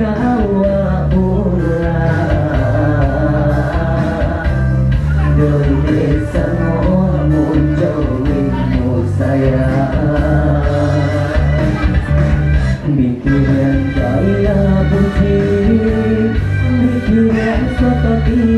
rawa bunga Đời để sẵn hôn muốn cho mình một saya Mikiran kaya putih Mikiran seperti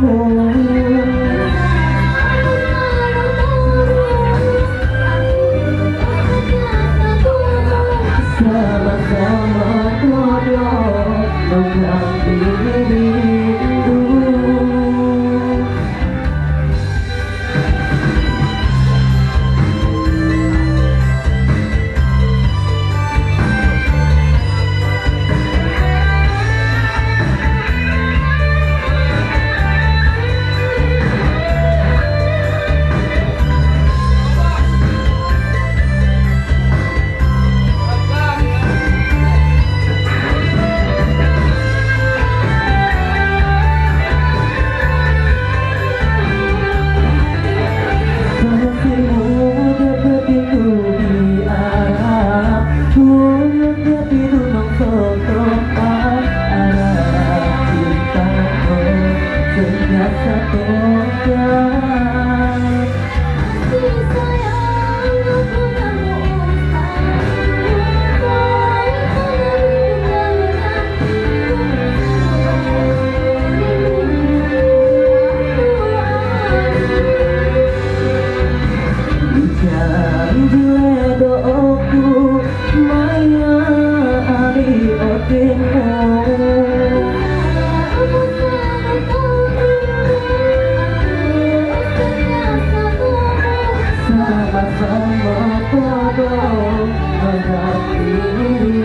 Oh. doaku Maya adi otimu Sama-sama bodoh menghadapi